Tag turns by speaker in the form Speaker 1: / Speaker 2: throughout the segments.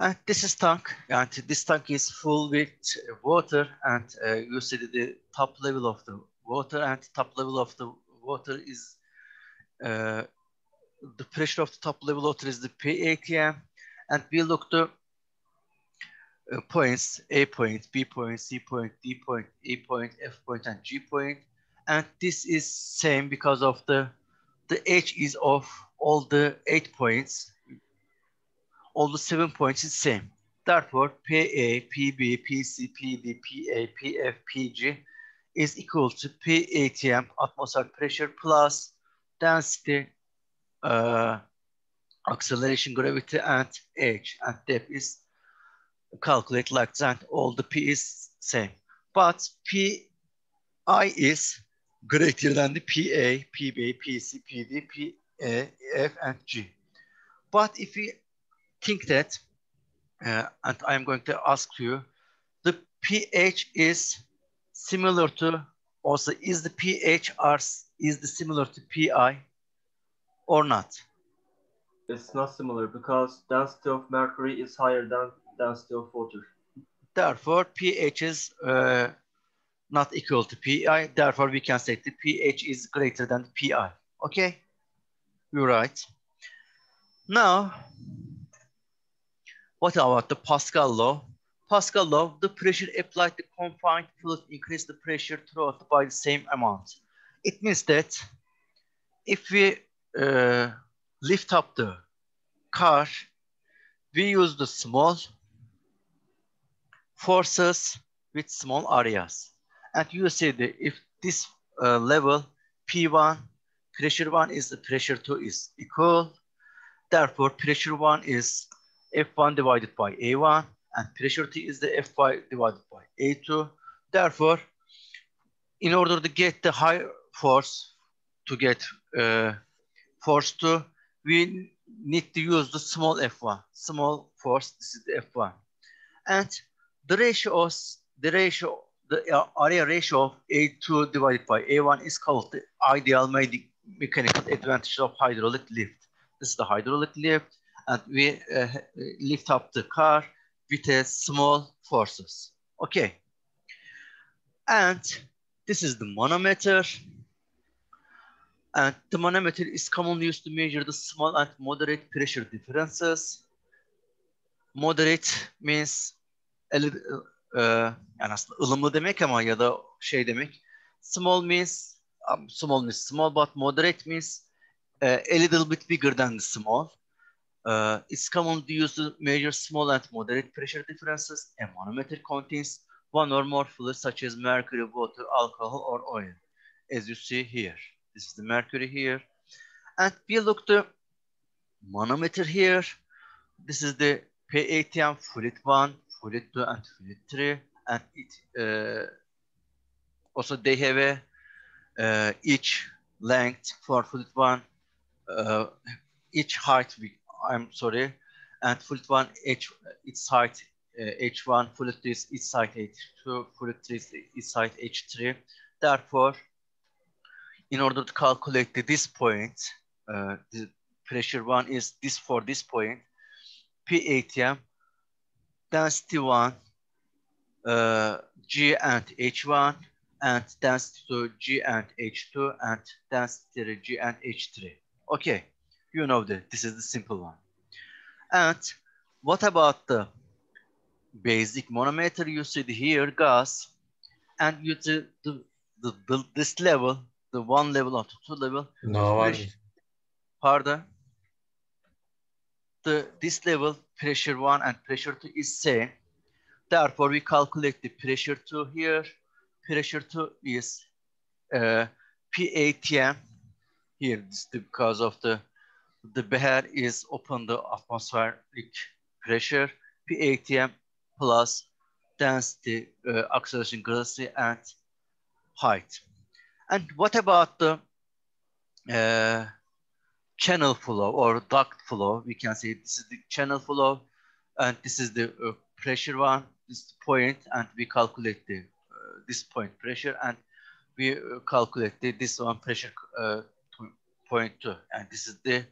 Speaker 1: And this is tank, and this tank is full with water, and uh, you see the top level of the water, and top level of the water is uh, the pressure of the top level water is the PATM, and we look the uh, points, A point, B point, C point, D point, E point, F point, and G. And this is same because of the, the H is of all the eight points. All the seven points is same. Therefore, PA, PB, PC, PD, PA, PF, PG is equal to PATM atmospheric pressure plus density, uh, acceleration, gravity, and H. And depth is calculate like that. All the P is same. But PI is greater than the PA, PB, PC, PD, PA, F, and G. But if we think that, uh, and I'm going to ask you, the pH is similar to, also is the pH are, is the similar to PI or not?
Speaker 2: It's not similar because density of mercury is higher than density of water.
Speaker 1: Therefore, pH is uh, not equal to PI. Therefore, we can say the pH is greater than PI. Okay, you're right. Now, what about the Pascal law? Pascal law, the pressure applied to confined fluid increase the pressure throughout by the same amount. It means that if we uh, lift up the car, we use the small forces with small areas. And you see that if this uh, level P1, pressure one is the pressure two is equal. Therefore, pressure one is F1 divided by A1 and pressure T is the F5 divided by A2. Therefore, in order to get the high force to get uh, force 2, we need to use the small F1, small force, this is the F1. And the ratio, the ratio, the area ratio of A2 divided by A1 is called the ideal mechanical advantage of hydraulic lift. This is the hydraulic lift, and we uh, lift up the car with a small forces. Okay. And this is the manometer. And the manometer is commonly used to measure the small and moderate pressure differences. Moderate means a little, e, yani aslında ılımlı demek ama ya da şey demek. Small means um, small means small but moderate means uh, a little bit bigger than the small. Uh, it's common to use to measure small and moderate pressure differences. A manometer contains one or more fluids such as mercury, water, alcohol, or oil. As you see here, this is the mercury here. And we look the manometer here. This is the PATM fluid one, fluid 2 and fluid 3 and it uh, also they have a uh, each length for fluid 1 uh, each height we, I'm sorry. And fluid 1 each its height h1 fluid 3 is its height h2 fluid 3 is its height h3 therefore in order to calculate this point uh, the pressure one is this for this point PATM density 1, uh, G and H1, and density 2, G and H2, and density three G and H3. Okay, you know that this is the simple one. And what about the basic manometer? You see here gas, and you see the, the, the, this level, the one level or two level.
Speaker 3: No, one.
Speaker 1: Pardon? The, this level pressure one and pressure two is same. Therefore, we calculate the pressure two here. Pressure two is uh, PATM. Here, because of the the bear is open the atmospheric pressure. PATM plus density, uh, acceleration, velocity, and height. And what about the uh, channel flow or duct flow. We can say this is the channel flow and this is the uh, pressure one, this point, and we calculate the uh, this point pressure and we uh, calculate the, this one pressure uh, point two. And this is the,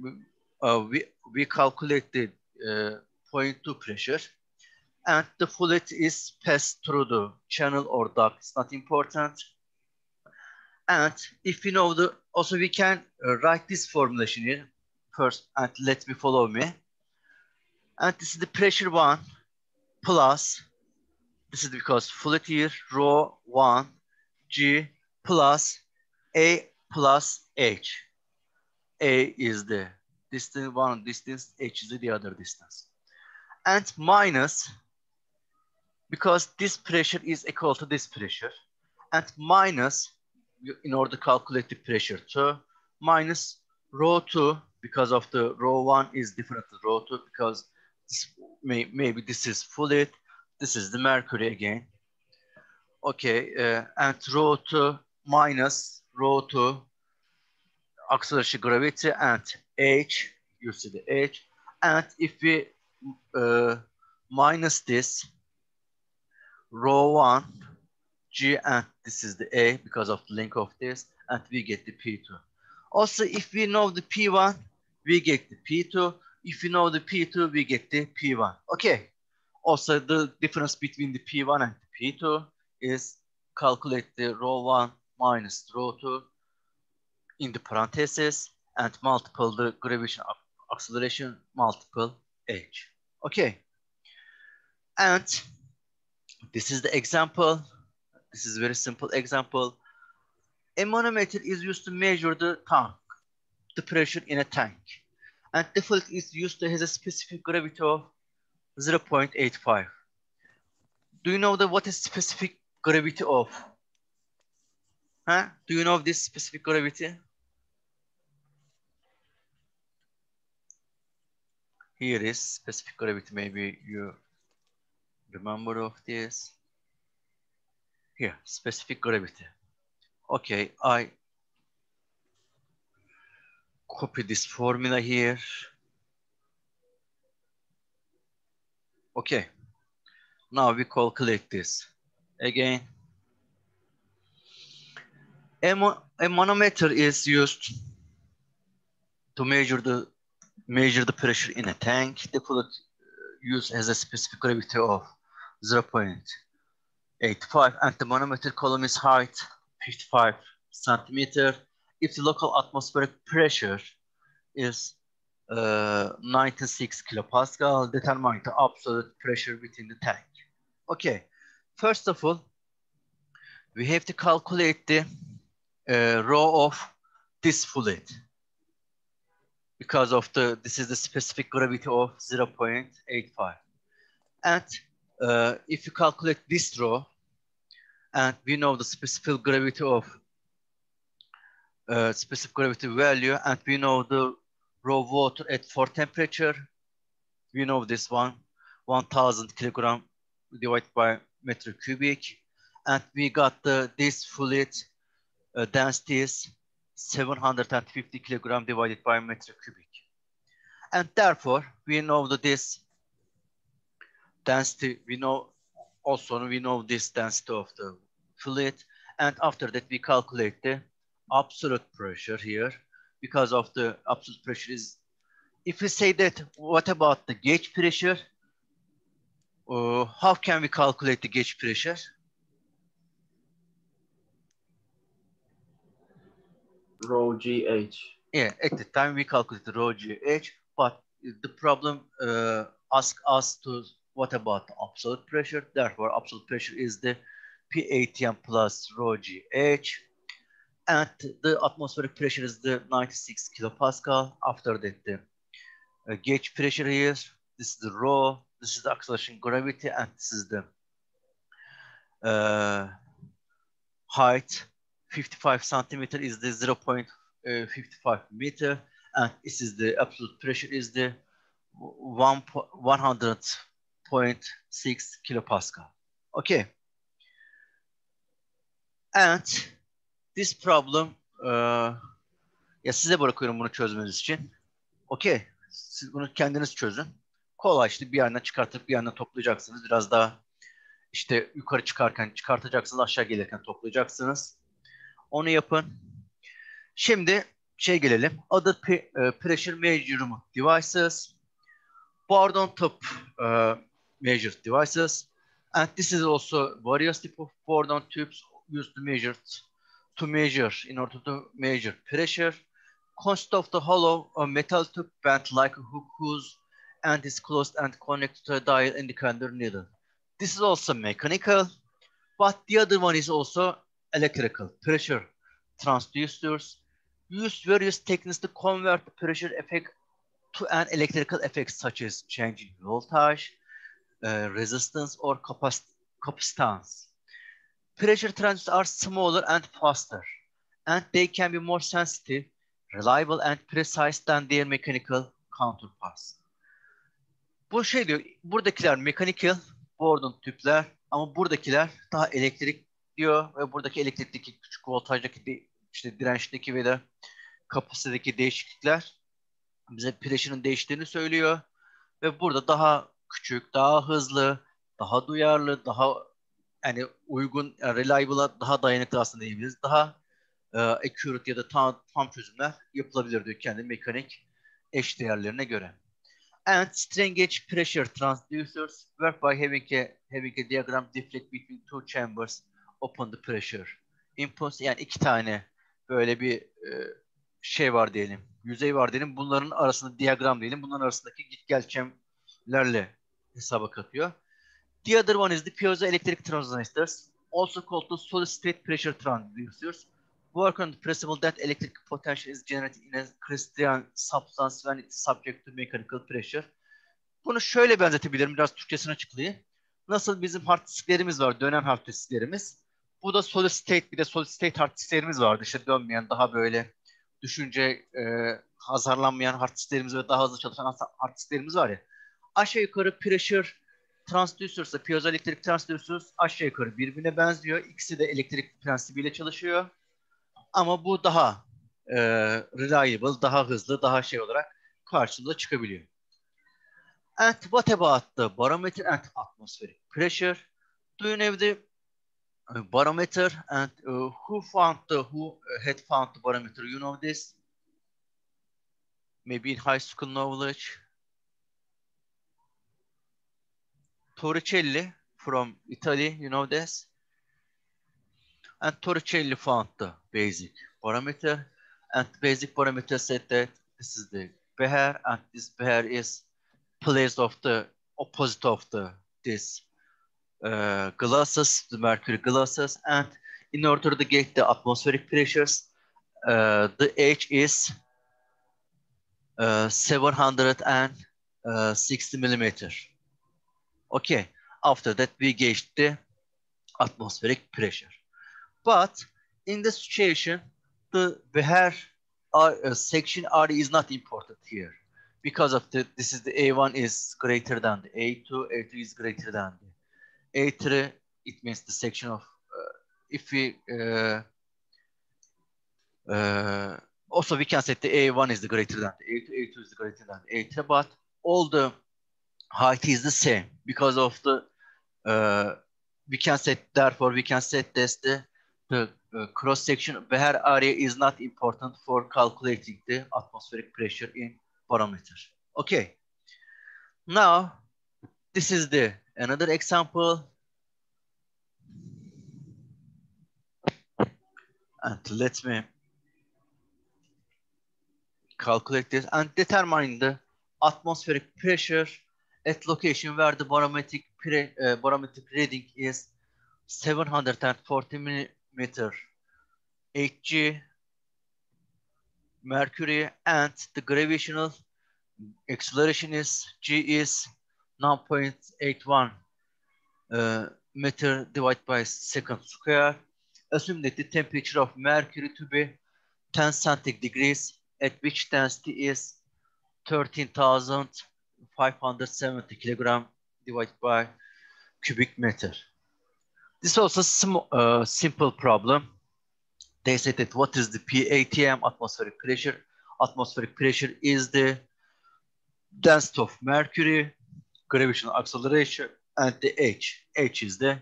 Speaker 1: we, we calculate the uh, 0.2 pressure. And the fluid is passed through the channel or duct. It's not important. And if you know the, also we can uh, write this formulation here first and let me follow me. And this is the pressure one plus, this is because fluid here, rho one, G plus A plus H. A is the distance, one distance, H is the other distance. And minus, because this pressure is equal to this pressure, and minus in order to calculate the pressure two minus rho 2 because of the rho 1 is different to rho 2 because this may, maybe this is fluid, this is the mercury again. Okay, uh, and rho 2 minus rho 2 acceleration gravity and h, you see the h. And if we uh, minus this rho 1 G and this is the A because of the length of this and we get the P2. Also, if we know the P1, we get the P2. If we know the P2, we get the P1. Okay. Also, the difference between the P1 and the P2 is calculate the rho 1 minus rho 2 in the parentheses and multiple the gravitational acceleration multiple h. Okay. And this is the example this is a very simple example. A manometer is used to measure the tank, the pressure in a tank. And the fluid is used to has a specific gravity of 0.85. Do you know the what is specific gravity of? Huh? Do you know of this specific gravity? Here is specific gravity. Maybe you remember of this. Here, specific gravity. Okay, I copy this formula here. Okay, now we calculate this. Again, a, a manometer is used to measure the measure the pressure in a tank. The fluid used has a specific gravity of 0. 85 and the manometer column is height 55 centimeter. If the local atmospheric pressure is uh, 96 kilopascal, determine the absolute pressure within the tank. Okay, first of all, we have to calculate the uh, rho of this fluid because of the, this is the specific gravity of 0.85. And uh, if you calculate this rho, and we know the specific gravity of uh, specific gravity value, and we know the rho water at four temperature. We know this one, 1000 kilogram divided by meter cubic. And we got the, this fluid uh, density is 750 kilogram divided by meter cubic. And therefore, we know that this density, we know also we know this density of the fluid. And after that, we calculate the absolute pressure here because of the absolute pressure is, if we say that, what about the gauge pressure? Uh, how can we calculate the gauge pressure?
Speaker 2: Rho GH.
Speaker 1: Yeah, at the time we calculate the rho GH, but the problem uh, ask us to what about the absolute pressure? Therefore, absolute pressure is the P80M plus rho GH. And the atmospheric pressure is the 96 kilopascal. After that, the uh, gauge pressure here. This is the rho. This is the acceleration gravity, and this is the uh, height. 55 centimeter is the 0 uh, 0.55 meter, and this is the absolute pressure is the 1 100.6 kilopascal. Okay. And this problem uh, ya size bırakıyorum bunu çözmeniz için. Okey. Siz bunu kendiniz çözün. Kolay işte bir yandan çıkartıp bir yandan toplayacaksınız. Biraz daha işte yukarı çıkarken çıkartacaksınız. Aşağı gelirken toplayacaksınız. Onu yapın. Şimdi şey gelelim. Other pressure measurement devices. Board on top uh, measured devices. And this is also various type of Bourdon tubes used to measure to measure in order to measure pressure. Consist of the hollow a metal tube bent like a hook whose end is closed and connected to a dial indicator needle. This is also mechanical, but the other one is also electrical pressure transducers use various techniques to convert the pressure effect to an electrical effect such as changing voltage, uh, resistance, or capacitance. Pressure transducers are smaller and faster, and they can be more sensitive, reliable, and precise than their mechanical counterparts. Bu şey diyor, buradakiler mechanical, Bourdon tüpler ama buradakiler daha elektrik diyor ve buradaki elektrikteki küçük voltajdaki işte dirençteki ve de kapasitedeki değişiklikler bize pressure'ın değiştiğini söylüyor. Ve burada daha küçük, daha hızlı, daha duyarlı, daha yani uygun, yani reliable'a daha dayanıklı aslında diyebiliriz. Daha e, accurate ya da tam, tam çözümler yapılabilir diyor kendi mekanik eş değerlerine göre. And strain gauge pressure transducers work by having a, having a diagram deflect between two chambers upon the pressure. Impulse yani iki tane böyle bir e, şey var diyelim, yüzey var diyelim. Bunların arasında diagram diyelim. Bunların arasındaki git gelçemlerle hesaba katıyor. The other one is the piezoelectric transistors, also called the solid state pressure transducers. Work on the principle that electric potential is generated in a crystalline substance when it's subject to mechanical pressure. Bunu şöyle benzetebilirim, biraz Türkçesini açıklayayım. Nasıl bizim hard disklerimiz var, dönen hard disklerimiz. Bu da solid state, bir de solid state hard disklerimiz vardı. İşte dönmeyen, daha böyle düşünce e, hazırlanmayan hard ve daha hızlı çalışan hard disklerimiz var ya. Aşağı yukarı pressure transducers, piezoelektrik transducers aşağı yukarı birbirine benziyor. İkisi de elektrik prensibiyle çalışıyor. Ama bu daha e, reliable, daha hızlı, daha şey olarak karşımıza çıkabiliyor. And what about the barometer and atmospheric pressure? Do you know the barometer and uh, who found who had found the barometer? You know this? Maybe in high school knowledge? Torricelli from Italy you know this? And Torricelli found the basic barometer and basic barometer said that this is the bear and this bear is placed of the opposite of the this uh, glasses, the mercury glasses, and in order to get the atmospheric pressures, uh, the H is uh, 760 millimeter. Okay, after that we gauge the atmospheric pressure. But in this situation, the Beher uh, section R is not important here because of the, this is the A1 is greater than the A2, A2 is greater than the a3, it means the section of, uh, if we, uh, uh, also we can say the A1 is the greater than the A2, A2 is the greater than the A3, but all the height is the same because of the, uh, we can set, therefore we can set this the, the uh, cross section where area is not important for calculating the atmospheric pressure in barometer. Okay. Now, this is the Another example. And let me calculate this and determine the atmospheric pressure at location where the barometric, uh, barometric reading is 740 millimeter Hg mercury and the gravitational acceleration is G is 9.81 uh, meter divided by second square. Assume that the temperature of mercury to be 10 centigrade degrees, at which density is 13,570 kilogram divided by cubic meter. This is also a uh, simple problem. They said that what is the PATM, atmospheric pressure? Atmospheric pressure is the density of mercury gravitational acceleration and the h. h is the,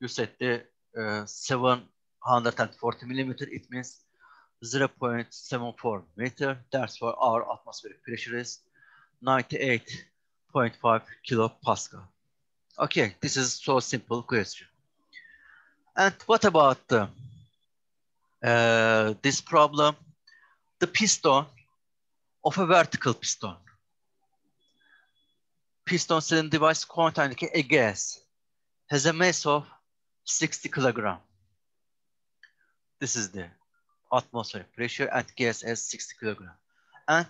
Speaker 1: you set the uh, 740 millimeter, it means 0.74 meter. That's why our atmospheric pressure is 98.6 0.5 kilopascal. Okay, this is so simple question. And what about the, uh, this problem? The piston of a vertical piston. Piston cylinder device containing a gas has a mass of 60 kilogram. This is the atmospheric pressure and gas has 60 kilogram. And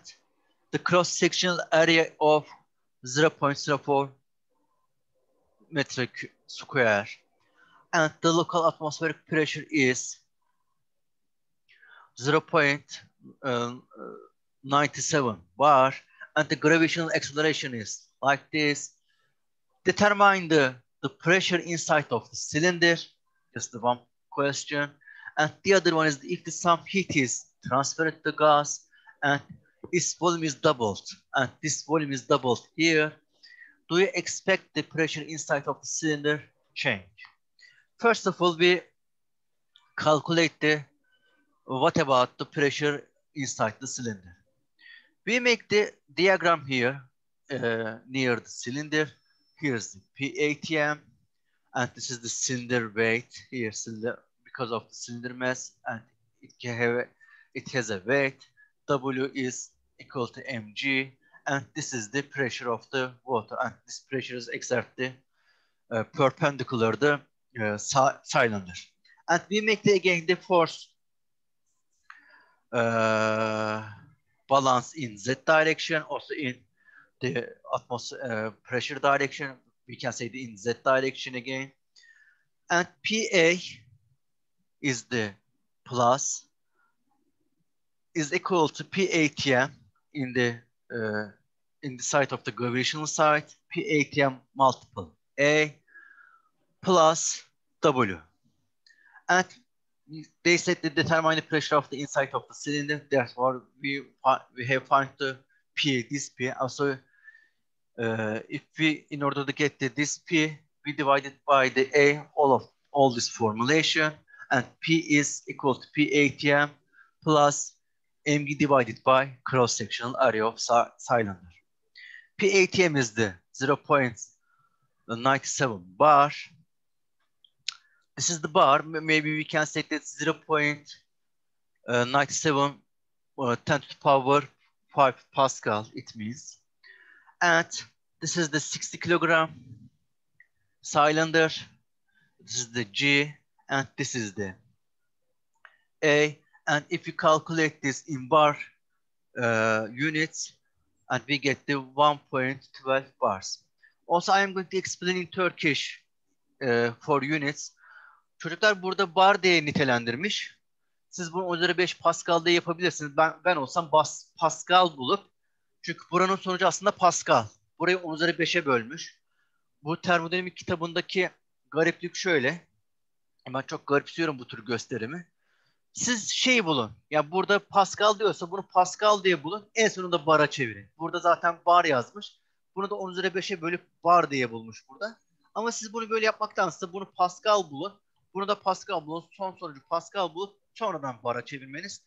Speaker 1: the cross-sectional area of 0.04 metric square and the local atmospheric pressure is um, uh, 0.97 bar and the gravitational acceleration is like this. Determine the, the pressure inside of the cylinder, just the one question. And the other one is if some heat is transferred to gas and its volume is doubled and this volume is doubled here, do you expect the pressure inside of the cylinder change? First of all, we calculate the what about the pressure inside the cylinder. We make the diagram here uh, near the cylinder. Here's the PATM, and this is the cylinder weight here, cylinder because of the cylinder mass, and it can have it has a weight. W is equal to mg, and this is the pressure of the water, and this pressure is exactly uh, perpendicular the uh, cylinder. And we make the, again the force uh, balance in z direction, also in the atmosphere uh, pressure direction. We can say the in z direction again. And PA is the plus is equal to PATM in the uh, in the side of the gravitational side, PATM multiple A plus W. And they said the pressure of the inside of the cylinder. Therefore, we we have found the P, this P. Also, uh, if we, in order to get the, this P, we divide it by the A, all of all this formulation, and P is equal to PATM plus mg divided by cross-sectional area of cylinder. PATM is the 0.97 bar. This is the bar. Maybe we can say that 0.97 uh, 10 to the power 5 Pascal, it means. And this is the 60 kilogram cylinder. This is the G, and this is the A. And if you calculate this in bar uh, units, and we get the 1.12 bars. Also, I am going to explain in Turkish uh, for units. Çocuklar burada bar diye nitelendirmiş. Siz bunu üzeri 5 Pascal diye yapabilirsiniz. Ben, ben olsam bas, Pascal bulup çünkü buranın sonucu aslında Pascal. Burayı 10 üzeri 5'e bölmüş. Bu termodinamik kitabındaki gariplik şöyle. Ben çok garipsiyorum bu tür gösterimi siz şey bulun. Ya burada Pascal diyorsa bunu Pascal diye bulun. En sonunda bara çevirin. Burada zaten bar yazmış. Bunu da 10 üzeri 5'e bölüp bar diye bulmuş burada. Ama siz bunu böyle yapmaktansa bunu Pascal bulun. Bunu da Pascal bulun. Son sonucu Pascal bulup sonradan bara çevirmeniz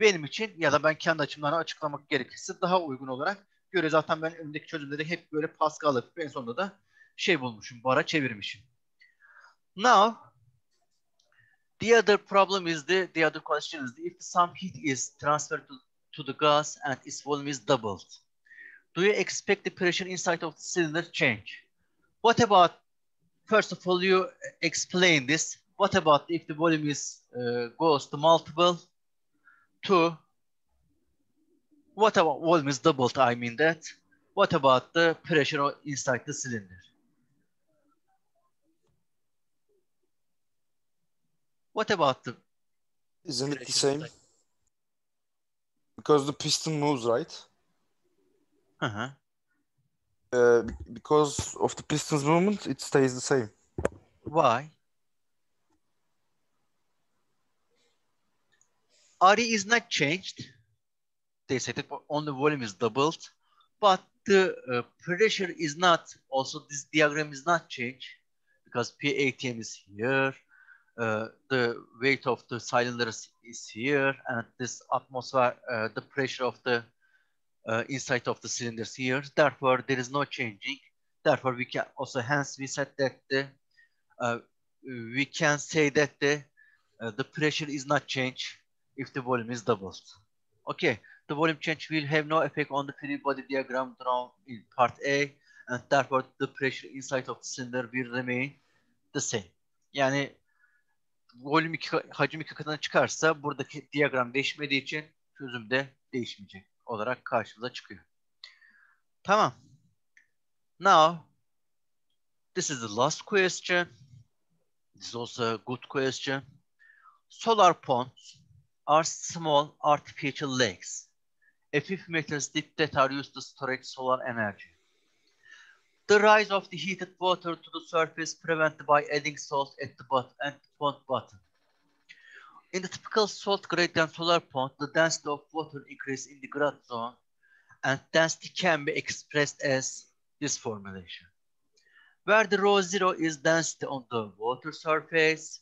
Speaker 1: benim için ya da ben kendi açımdan açıklamak gerekirse daha uygun olarak göre zaten ben önümdeki çözümleri hep böyle Pascal yapıp en sonunda da şey bulmuşum, bara çevirmişim. Now The other problem is the, the other question is if some heat is transferred to, to the gas and its volume is doubled, do you expect the pressure inside of the cylinder change? What about, first of all, you explain this. What about if the volume is uh, goes to multiple, to, what about volume is doubled, I mean that. What about the pressure inside the cylinder? What about the?
Speaker 3: Isn't it the same? Because the piston moves, right?
Speaker 1: Uh-huh.
Speaker 3: Uh, because of the piston's movement, it stays the same.
Speaker 1: Why? RE is not changed. They said that only volume is doubled, but the uh, pressure is not, also this diagram is not changed because PATM is here, uh, the weight of the cylinders is here and this atmosphere, uh, the pressure of the uh, inside of the cylinders here. Therefore, there is no changing. Therefore, we can also hence we said that the uh, we can say that the uh, the pressure is not changed if the volume is doubled. Okay, the volume change will have no effect on the free body diagram drawn in part A and therefore the pressure inside of the cylinder will remain the same. Yani volüm iki, hacim iki katına çıkarsa buradaki diyagram değişmediği için çözüm de değişmeyecek olarak karşımıza çıkıyor. Tamam. Now, this is the last question. This is also a good question. Solar ponds are small artificial lakes, a few meters deep that are used to storage solar energy. The rise of the heated water to the surface prevented by adding salt at the bottom and pond bottom. In the typical salt gradient solar pond, the density of water increases in the grad zone and density can be expressed as this formulation. Where the rho zero is density on the water surface,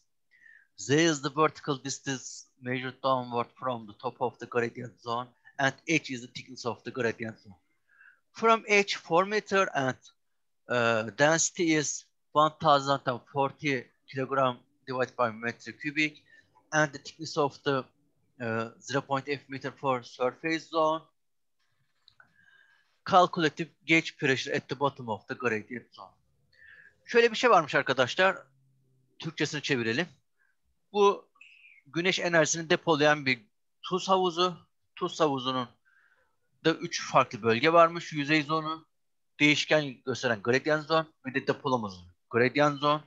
Speaker 1: Z is the vertical distance measured downward from the top of the gradient zone and H is the thickness of the gradient zone. From H 4 meter and uh, density is 1040 kilogram divided by meter cubic and the thickness of the uh, 0.f meter for surface zone. Calculative gauge pressure at the bottom of the gradient zone. Şöyle bir şey varmış arkadaşlar. Türkçesini çevirelim. Bu güneş enerjisini depolayan bir tuz havuzu. Tuz havuzunun da üç farklı bölge varmış. Yüzey zonu, değişken gösteren gradient zone ve de depolama zonu. Gradient zone.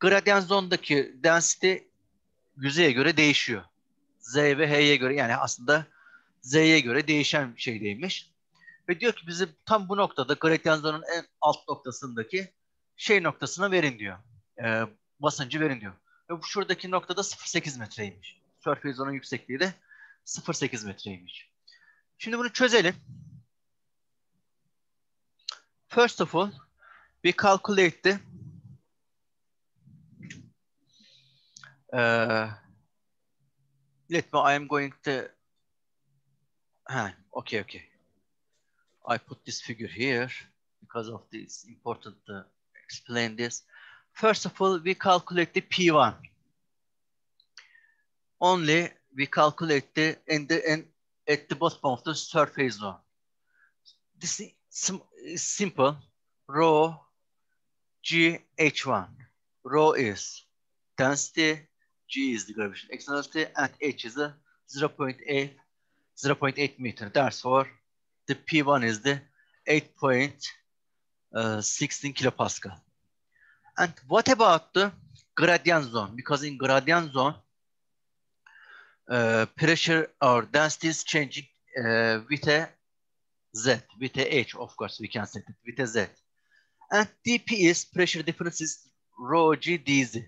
Speaker 1: Gradient zone'daki density yüzeye göre değişiyor. Z ve H'ye göre yani aslında Z'ye göre değişen şeydeymiş. Ve diyor ki bizi tam bu noktada gradient zone'un en alt noktasındaki şey noktasına verin diyor. E, basıncı verin diyor. Ve şuradaki noktada 0.8 metreymiş. Surface zone'un yüksekliği de 0.8 metreymiş. Şimdi bunu çözelim. First of all, we calculate the uh, let me, I am going to, ha, okay, okay. I put this figure here because of this important to explain this. First of all, we calculate the P1. Only we calculate the in the in at the bottom of the surface zone. This is simple. Rho G H1. Rho is density, G is the gravitational externality, and H is the 0.8 0.8 meter. Therefore, the P1 is the 8.16 kilopascal. And what about the gradient zone? Because in gradient zone, uh, pressure or density is changing uh, with a Z, with a H, of course, we can set it with a Z. And dP is pressure difference is rho G dz.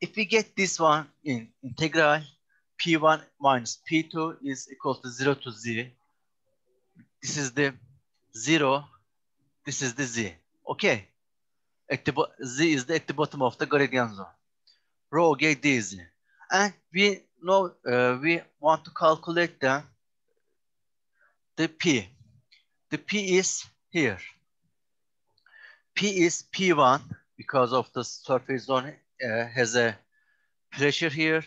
Speaker 1: If we get this one in integral, P1 minus P2 is equal to 0 to Z. This is the 0, this is the Z. Okay. At the, Z is at the bottom of the gradient zone. Rho G dz. And we know uh, we want to calculate the, the P. The P is here. P is P1 because of the surface zone uh, has a pressure here.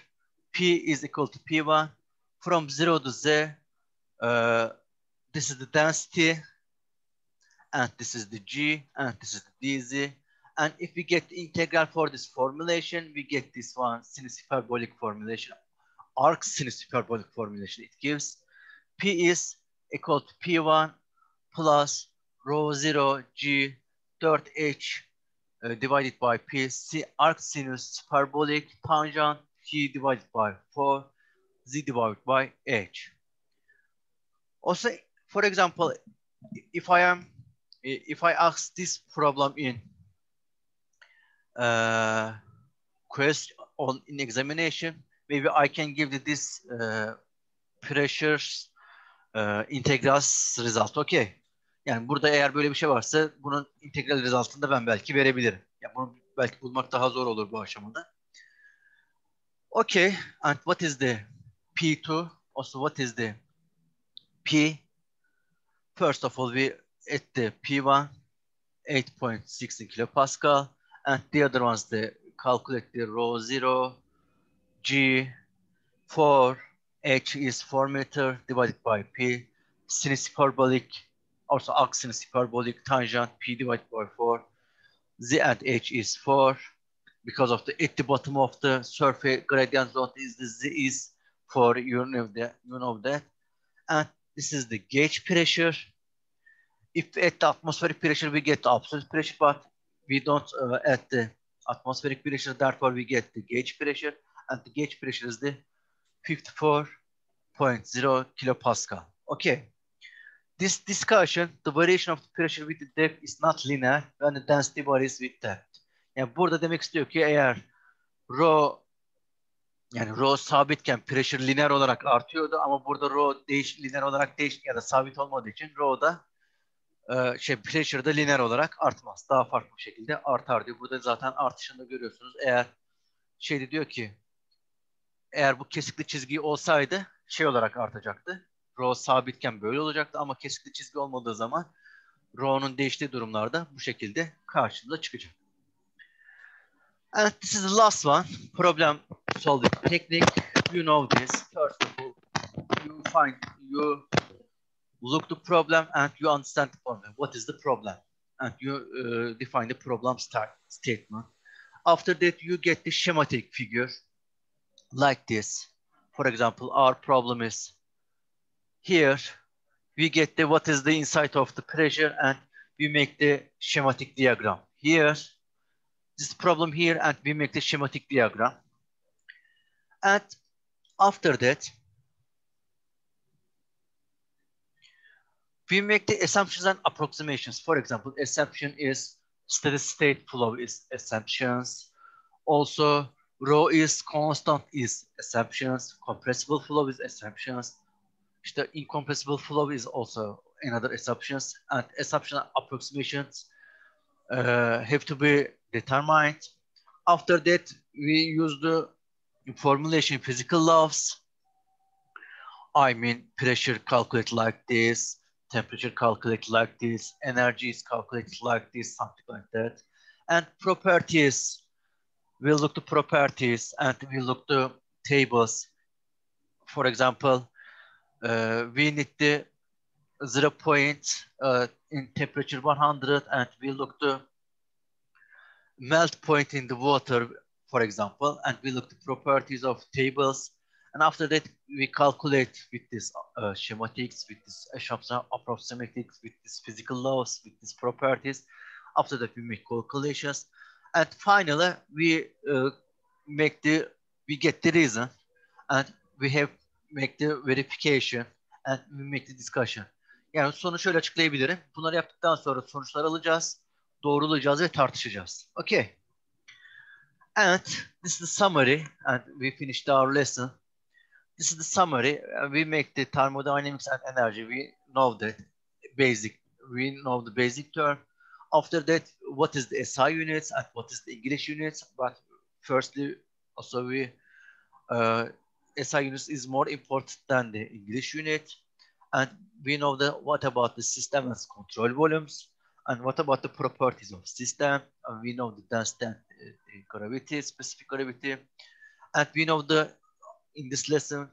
Speaker 1: P is equal to P1 from 0 to Z. Uh, this is the density and this is the G and this is the dz. And if we get the integral for this formulation, we get this one sinus hyperbolic formulation, arc sinus hyperbolic formulation. It gives P is equal to P1 plus rho 0 G dot H uh, divided by P, C arc sinus hyperbolic tangent T divided by 4, Z divided by H. Also, for example, if I am, if I ask this problem in uh, question on in examination, maybe I can give this uh, pressures uh, integrals result. Okay. Yani burada eğer böyle bir şey varsa bunun integral resultını ben belki verebilirim. Yani bunu belki bulmak daha zor olur bu aşamada. Okay, and what is the P2? Also, what is the P? first of all, we at the P1, 8.16 kilopascal, and the other ones, the calculate the rho 0, G, 4, H is 4 meter divided by P, sinus hyperbolic, also arc sinus hyperbolic tangent, P divided by 4, Z and H is 4. Because of the at the bottom of the surface gradient load is the Z is 4, you know that, you know that. And this is the gauge pressure. If at the atmospheric pressure, we get the absolute pressure, but we don't uh, at the atmospheric pressure, therefore we get the gauge pressure, and the gauge pressure is the 54.0 kilopascal. Okay. This discussion, the variation of the pressure with the depth is not linear when the density varies with depth. Yani burada demek istiyor ki eğer rho yani rho sabitken pressure lineer olarak artıyordu ama burada rho değiş lineer olarak değiş ya da sabit olmadığı için rho da e, şey pressure da lineer olarak artmaz. Daha farklı bir şekilde artar diyor. Burada zaten artışını da görüyorsunuz. Eğer şeyde diyor ki eğer bu kesikli çizgi olsaydı şey olarak artacaktı. Rho sabitken böyle olacaktı ama kesikli çizgi olmadığı zaman Rho'nun değiştiği durumlarda bu şekilde karşımıza çıkacak. And this is the last one, problem solving technique. You know this. First of all, you find, you look the problem and you understand the problem. What is the problem? And you uh, define the problem start statement. After that, you get the schematic figure like this. For example, our problem is here. We get the what is the inside of the pressure and we make the schematic diagram. Here, this problem here and we make the schematic diagram. And after that, we make the assumptions and approximations. For example, assumption is steady state flow is assumptions. Also, rho is constant is assumptions. Compressible flow is assumptions. The incompressible flow is also another assumptions. And assumption approximations uh, have to be determined. After that, we use the formulation physical laws. I mean, pressure calculate like this, temperature calculated like this, energy is calculated like this, something like that. And properties, we'll look to properties and we look to tables. For example, uh, we need the zero point uh, in temperature 100 and we look to melt point in the water, for example, and we look the properties of tables. And after that, we calculate with this uh, schematics, with this approximatics, with this physical laws, with these properties. After that, we make calculations. And finally, we uh, make the, we get the reason and we have make the verification and we make the discussion. Yani sonu şöyle açıklayabilirim. Bunları yaptıktan sonra sonuçlar alacağız. doğrulayacağız ve tartışacağız. Okay. And this is the summary and we finished our lesson. This is the summary. We make the thermodynamics and energy. We know the basic. We know the basic term. After that, what is the SI units and what is the English units? But firstly, also we uh, SI units is more important than the English unit. And we know that what about the system and control volumes? And what about the properties of system? And we know the density the gravity, specific gravity. And we know the, in this lesson,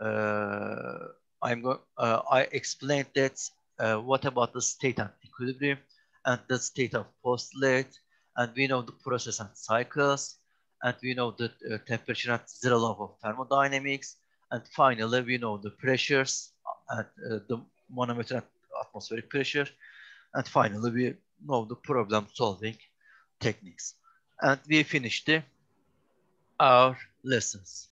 Speaker 1: uh, I'm going, uh, I explained that uh, what about the state and equilibrium and the state of postulate. And we know the process and cycles. And we know the temperature and zero law of thermodynamics. And finally, we know the pressures and the manometer and atmospheric pressure. And finally, we know the problem solving techniques. And we finished our lessons.